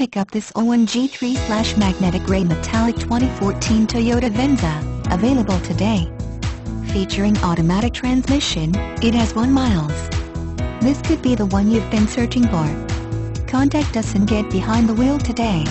pick up this 01G3 slash magnetic gray metallic 2014 Toyota Venza, available today. Featuring automatic transmission, it has 1 miles. This could be the one you've been searching for. Contact us and get behind the wheel today.